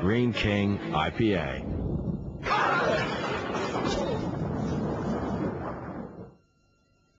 Green King IPA. Power!